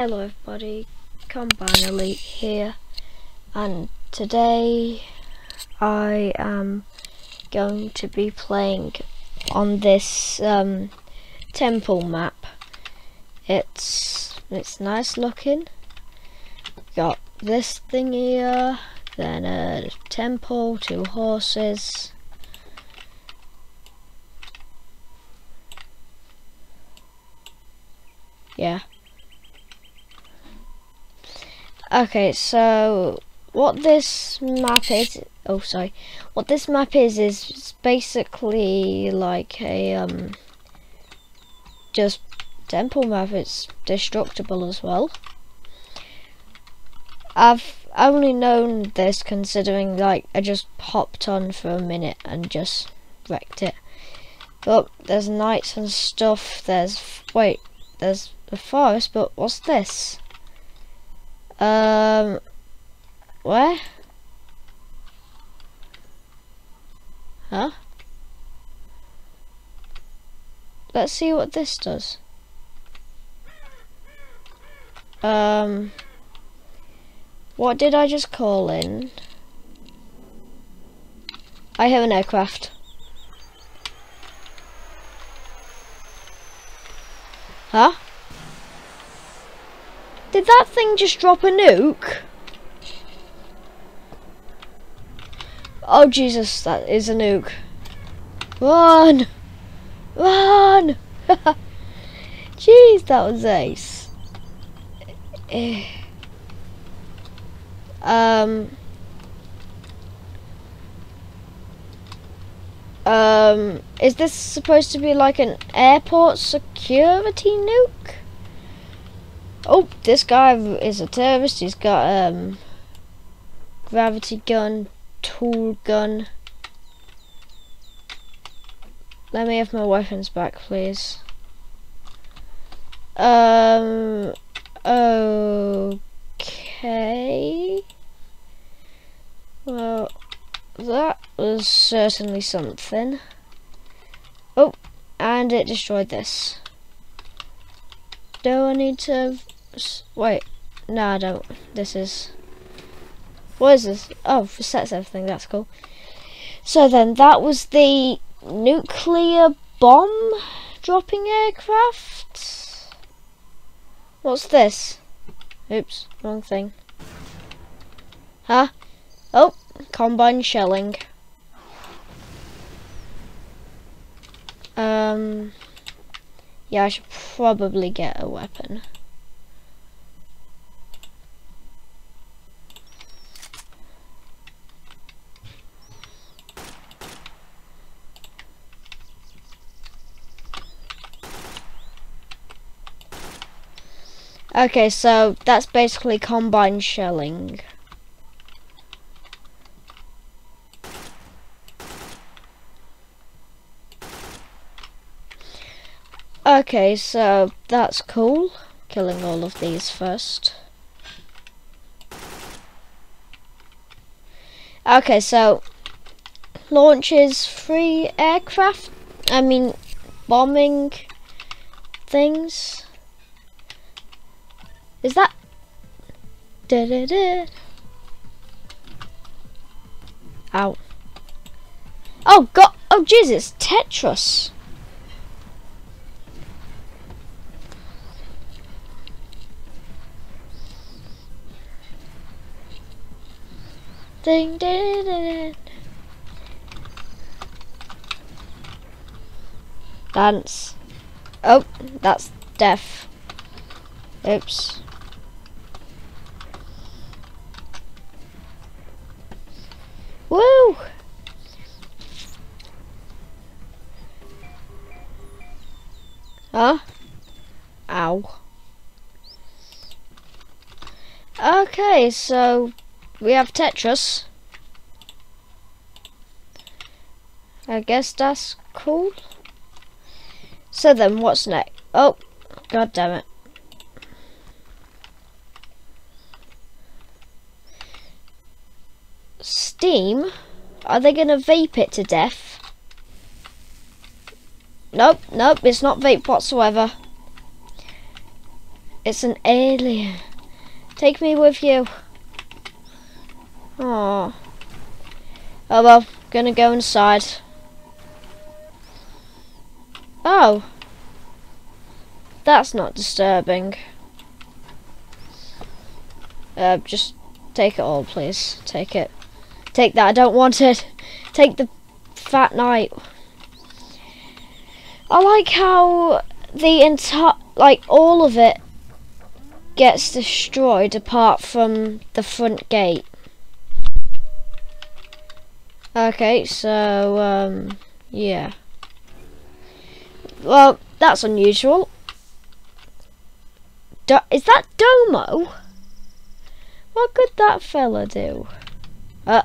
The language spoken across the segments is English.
Hello everybody, Combine Elite here and today I am going to be playing on this um, temple map. It's it's nice looking. Got this thing here, then a temple, two horses. Yeah. Okay, so what this map is, oh sorry, what this map is is basically like a um just temple map. It's destructible as well. I've only known this considering like I just hopped on for a minute and just wrecked it. But there's knights and stuff. There's wait, there's the forest. But what's this? Um, where? Huh? Let's see what this does. Um, what did I just call in? I have an aircraft. Huh? Did that thing just drop a nuke? Oh Jesus, that is a nuke. Run! Run! Jeez, that was ace. Eh. um... Um, is this supposed to be like an airport security nuke? Oh, this guy is a terrorist. He's got um gravity gun, tool gun. Let me have my weapons back, please. Um. Okay. Well, that was certainly something. Oh, and it destroyed this. Do I need to Wait, no I don't. This is... What is this? Oh, resets everything, that's cool. So then, that was the nuclear bomb dropping aircraft? What's this? Oops, wrong thing. Huh? Oh, combine shelling. Um, yeah, I should probably get a weapon. Okay, so that's basically combine shelling. Okay, so that's cool. Killing all of these first. Okay, so launches three aircraft. I mean, bombing things. Is that? Da da da. Ow. Oh God! Oh Jesus! Tetris. Ding ding ding. Dance. Oh, that's death. Oops. Woo! Huh? Ow. Okay, so we have Tetris. I guess that's cool. So then, what's next? Oh, god damn it. Steam? Are they going to vape it to death? Nope, nope, it's not vape whatsoever. It's an alien. Take me with you. Oh. Oh well, gonna go inside. Oh. That's not disturbing. Uh, just take it all, please. Take it. Take that. I don't want it. Take the fat knight. I like how the entire, like all of it gets destroyed apart from the front gate. Okay, so, um, yeah. Well, that's unusual. Do is that Domo? What could that fella do? Uh.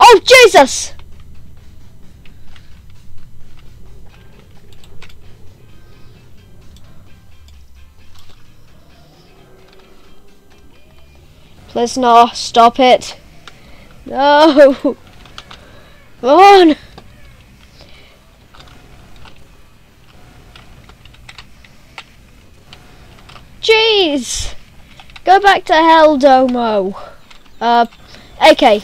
Oh, Jesus! Please no, stop it. No. On. Jeez! Go back to hell, Domo. Uh, okay.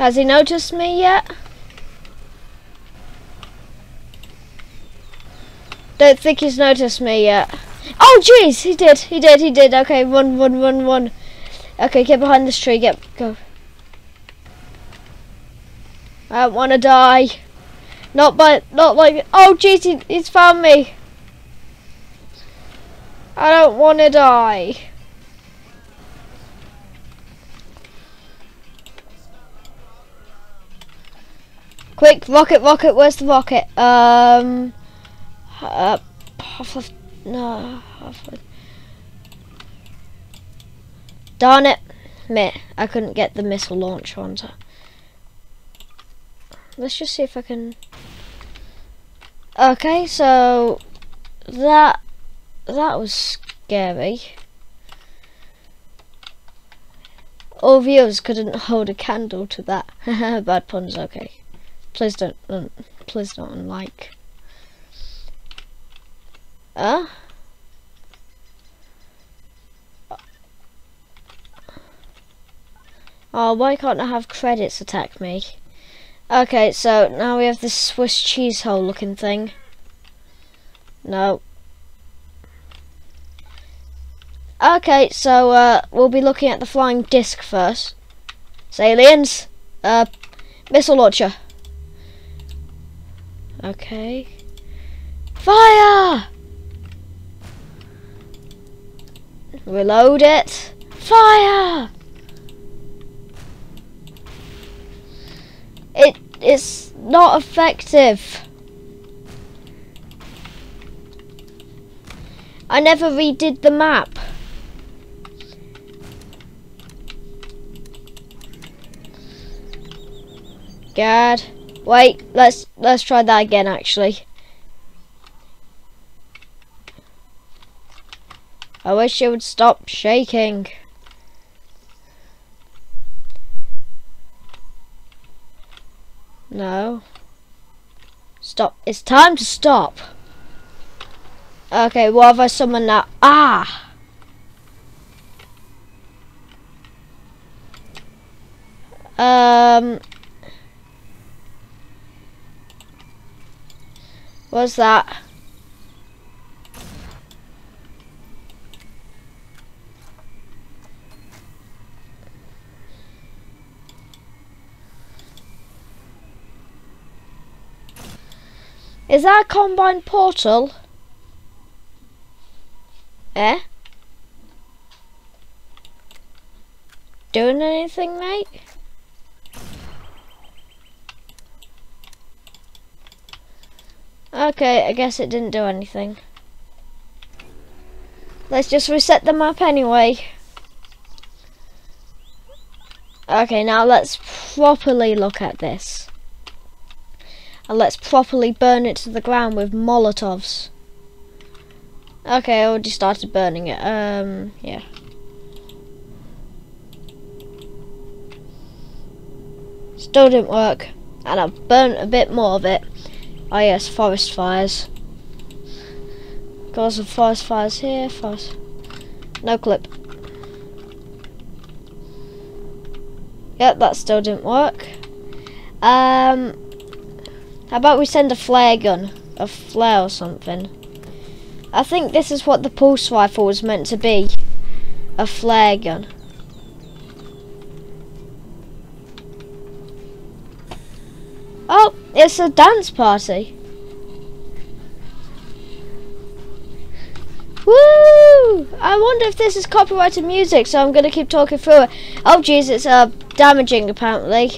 Has he noticed me yet? Don't think he's noticed me yet. Oh jeez, he did, he did, he did. Okay, run, run, run, run. Okay, get behind this tree, get, go. I don't want to die. Not by, not like, oh jeez, he, he's found me. I don't want to die. Quick, rocket, rocket, where's the rocket? Um, uh, no, half of, Darn it, mate, I couldn't get the missile launcher onto. Let's just see if I can. Okay, so that that was scary. All viewers couldn't hold a candle to that. Bad puns, okay. Please don't, um, please don't unlike. Uh? Oh, why can't I have credits attack me? Okay, so now we have this Swiss cheese hole looking thing. No. Okay, so uh, we'll be looking at the flying disc first. Aliens, uh, missile launcher. Okay. Fire! Reload it. Fire! It is not effective. I never redid the map. God. Wait, let's let's try that again actually. I wish it would stop shaking. No. Stop. It's time to stop. Okay, what have I summoned now? Ah! Um... What's that? Is that a Combine portal? Eh? Doing anything, mate? Okay, I guess it didn't do anything. Let's just reset the map anyway. Okay, now let's properly look at this. And let's properly burn it to the ground with Molotovs. Okay, I already started burning it. Um, yeah. Still didn't work. And I've burnt a bit more of it. Oh yes, forest fires. Got some forest fires here, forest. No clip. Yep, that still didn't work. Um, how about we send a flare gun? A flare or something. I think this is what the pulse rifle was meant to be. A flare gun. It's a dance party. Woo! I wonder if this is copyrighted music, so I'm going to keep talking through it. Oh jeez, it's uh, damaging apparently.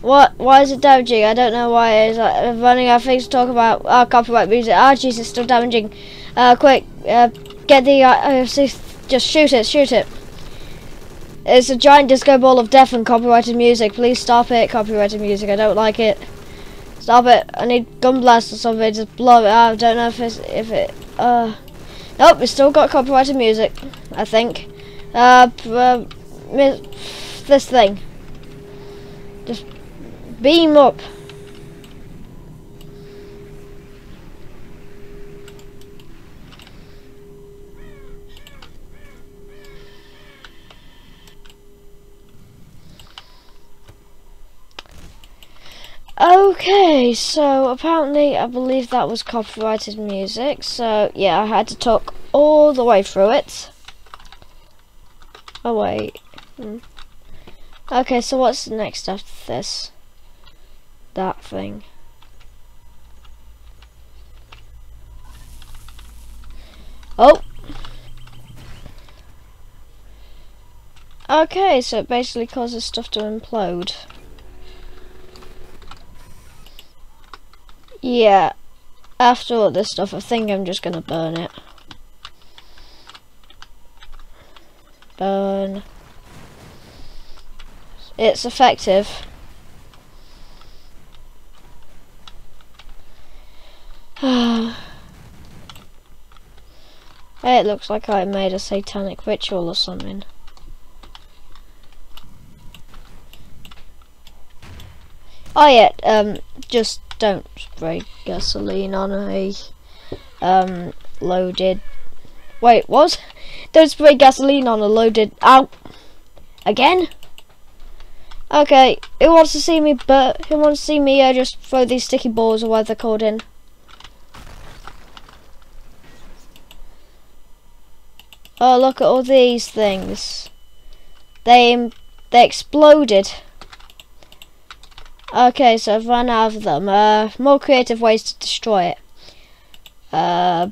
What? Why is it damaging? I don't know why it is. Running out of things to talk about. Oh, copyright music. Ah, oh, jeez, it's still damaging. Uh, quick, uh, get the, uh, uh just shoot it, shoot it. It's a giant disco ball of death and copyrighted music. Please stop it, copyrighted music. I don't like it. Stop it. I need gun blast or something. Just blow it out. I don't know if it's, if it, uh... Nope, it's still got copyrighted music, I think. Uh, uh this thing. Just beam up. Okay, so apparently I believe that was copyrighted music, so yeah, I had to talk all the way through it. Oh wait. Hmm. Okay, so what's next after this? That thing. Oh! Okay, so it basically causes stuff to implode. Yeah, after all this stuff, I think I'm just gonna burn it. Burn. It's effective. it looks like I made a satanic ritual or something. Oh yeah, um, just don't spray gasoline on a um, loaded. Wait, what? Don't spray gasoline on a loaded. Out again? Okay, who wants to see me? But who wants to see me? Uh, just throw these sticky balls or what they're called in. Oh, look at all these things. They they exploded. Okay, so I've run out of them. Uh, more creative ways to destroy it. Uh,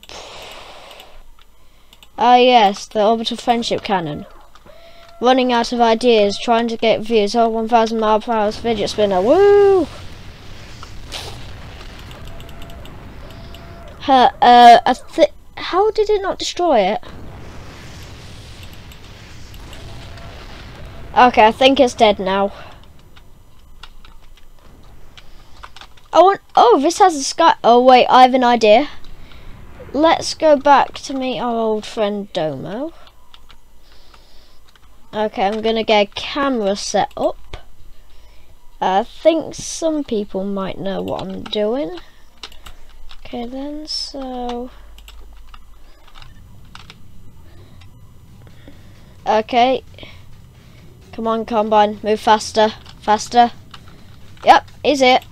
ah yes, the orbital friendship cannon. Running out of ideas, trying to get views. Oh, 1,000 mile per hour fidget spinner. Woo! Uh, uh, how did it not destroy it? Okay, I think it's dead now. Oh, oh, this has a sky. Oh, wait, I have an idea. Let's go back to meet our old friend Domo. Okay, I'm to get a camera set up. Uh, I think some people might know what I'm doing. Okay then, so... Okay. Come on, Combine, move faster, faster. Yep, is it.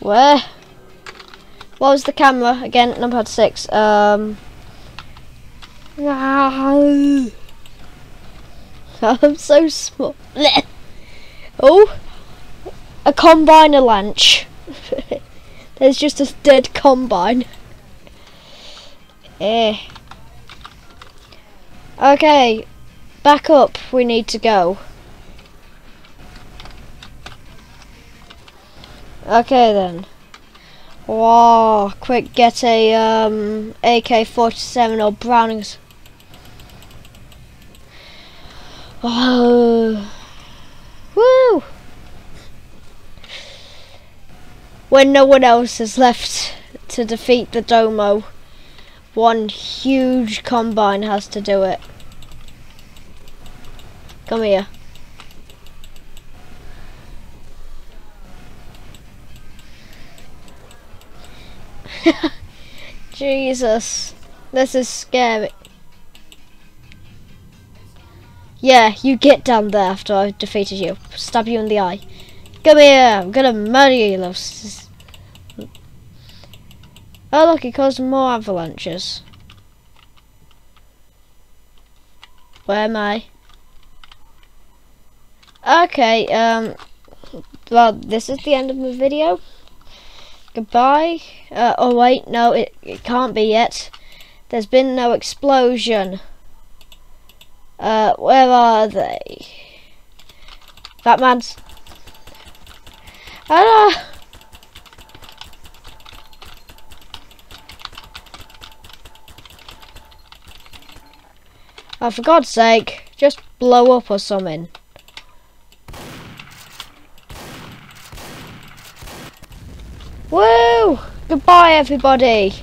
Where? What was the camera? Again, number six. Um. I'm so small. oh, a combiner lunch. There's just a dead combine. Eh. Okay, back up. We need to go. Okay then. Wow, quick get a um, AK-47 or Brownings. Oh. Woo! when no one else is left to defeat the Domo. One huge combine has to do it. Come here. Jesus. This is scary. Yeah, you get down there after I've defeated you. Stab you in the eye. Come here, I'm gonna murder you, little Oh look, it caused more avalanches. Where am I? Okay, um, well, this is the end of the video. Goodbye. Uh, oh wait, no, it, it can't be yet. There's been no explosion. Uh, where are they? Batman's. Ah! Oh, for God's sake, just blow up or something. Woo! Goodbye, everybody.